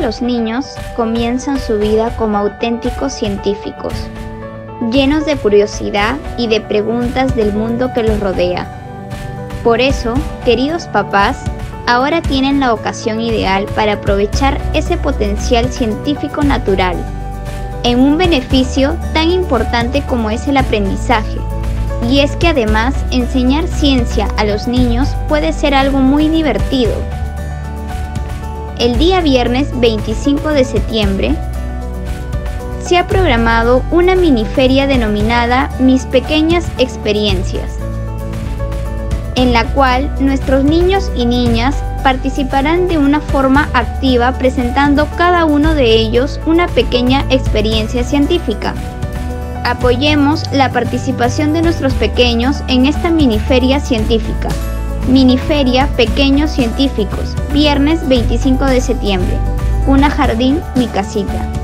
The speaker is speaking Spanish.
los niños comienzan su vida como auténticos científicos, llenos de curiosidad y de preguntas del mundo que los rodea. Por eso, queridos papás, ahora tienen la ocasión ideal para aprovechar ese potencial científico natural en un beneficio tan importante como es el aprendizaje. Y es que además enseñar ciencia a los niños puede ser algo muy divertido. El día viernes 25 de septiembre se ha programado una mini feria denominada Mis pequeñas experiencias, en la cual nuestros niños y niñas participarán de una forma activa presentando cada uno de ellos una pequeña experiencia científica. Apoyemos la participación de nuestros pequeños en esta miniferia científica. Miniferia Pequeños Científicos, viernes 25 de septiembre. Una Jardín, mi casita.